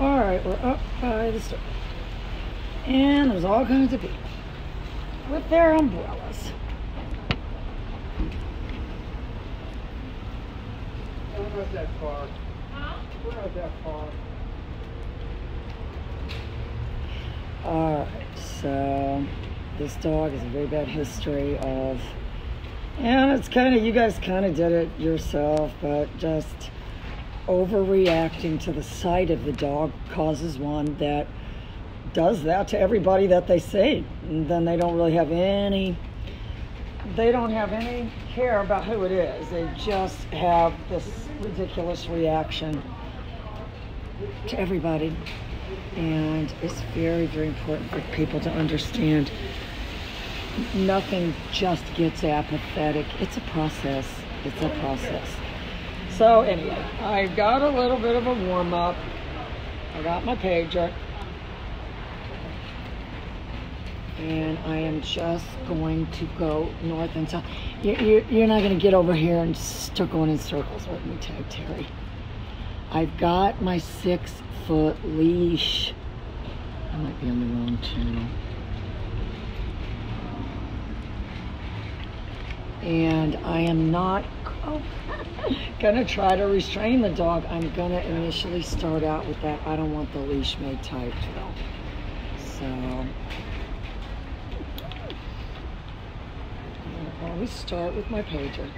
All right, we're up by the store. And there's all kinds of people with their umbrellas. We're not that far. We're not that far. All right, so this dog has a very bad history of, and it's kind of, you guys kind of did it yourself, but just overreacting to the sight of the dog causes one that does that to everybody that they see. And then they don't really have any, they don't have any care about who it is. They just have this ridiculous reaction to everybody. And it's very, very important for people to understand nothing just gets apathetic. It's a process. It's a process. So anyway, I got a little bit of a warm up. I got my pager. And I am just going to go north and south. You, you're not going to get over here and start going in circles with me, Tag Terry. I've got my six foot leash. I might be on the wrong channel. And I am not gonna try to restrain the dog. I'm gonna initially start out with that. I don't want the leash made tight though. So gonna always start with my pager.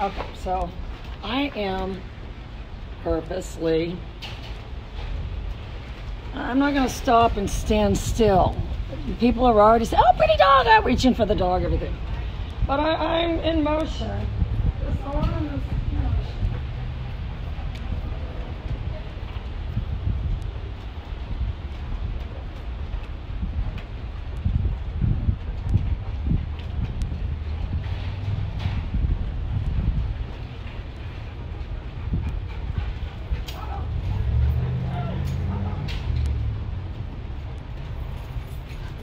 Okay, so I am purposely. I'm not going to stop and stand still. People are already saying, "Oh, pretty dog!" I'm reaching for the dog, everything. But I, I'm in motion. This arm is in motion.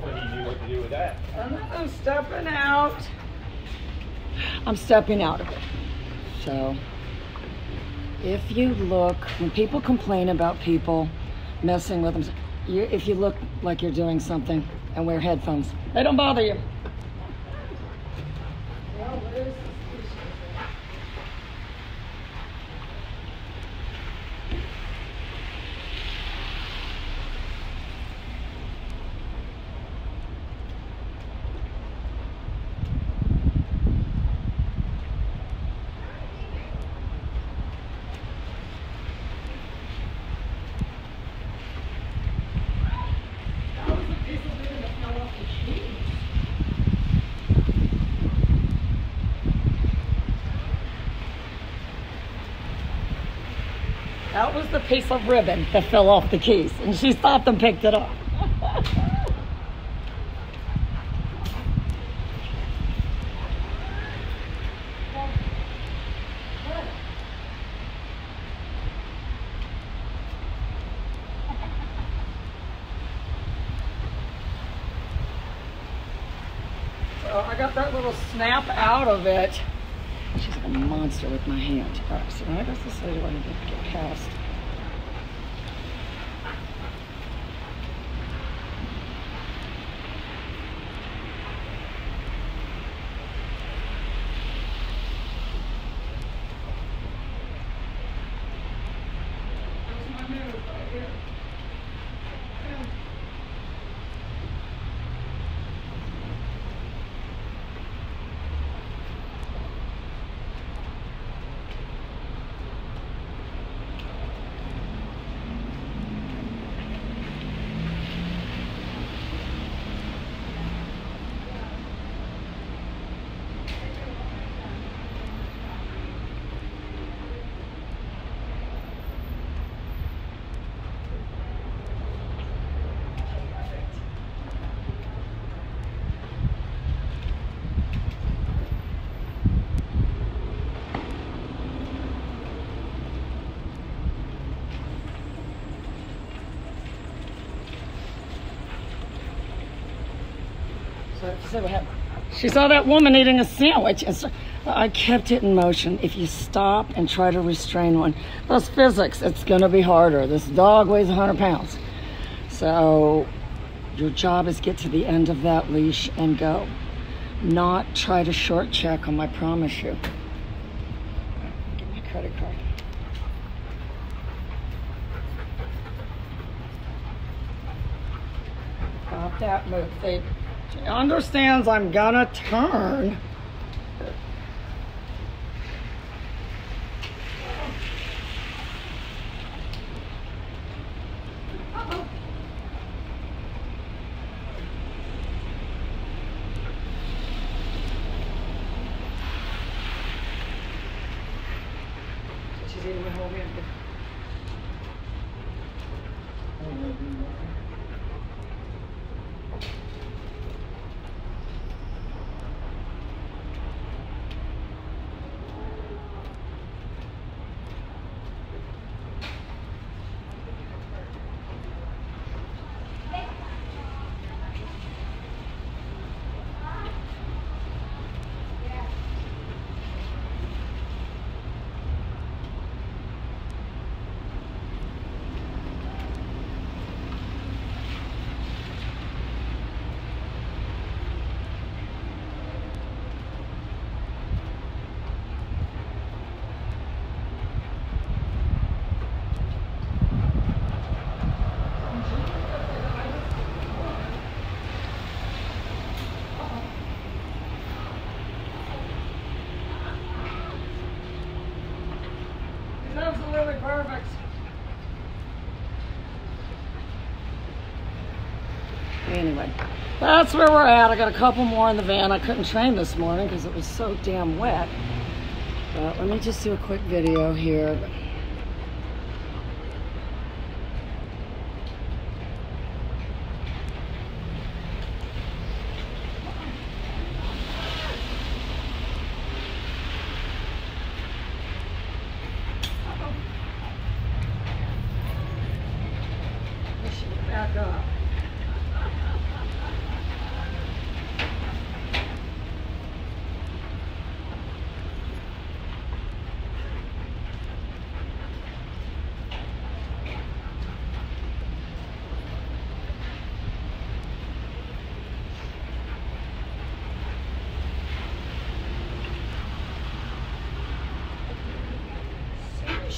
What do you do? What to do with that? I'm stepping out. I'm stepping out of it. So, if you look, when people complain about people messing with them, you, if you look like you're doing something and wear headphones, they don't bother you. That was the piece of ribbon that fell off the keys, and she stopped and picked it up. So I got that little snap out of it. She's like a monster with my hand. All right, so now I guess this lady want to get, get past. She saw that woman eating a sandwich, and so I kept it in motion. If you stop and try to restrain one, that's physics. It's going to be harder. This dog weighs 100 pounds. So your job is get to the end of that leash and go. Not try to short check them, I promise you. Me a credit card. Stop that move. They understands I'm gonna turn. She's hand. It's absolutely perfect. Anyway, that's where we're at. I got a couple more in the van. I couldn't train this morning because it was so damn wet. But let me just do a quick video here. I should back up.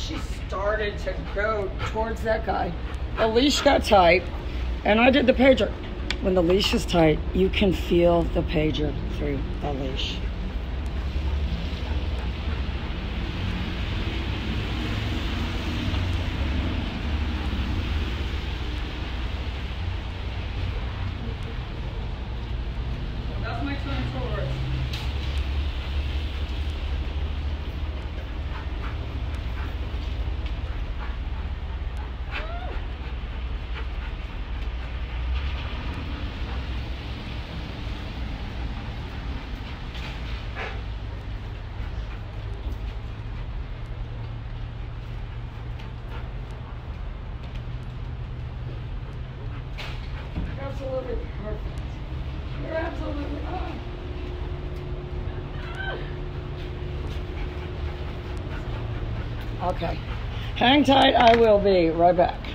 she started to go towards that guy. The leash got tight, and I did the pager. When the leash is tight, you can feel the pager through the leash. That's my turn forward. Absolutely perfect. You're absolutely. Oh. Okay. Hang tight. I will be right back.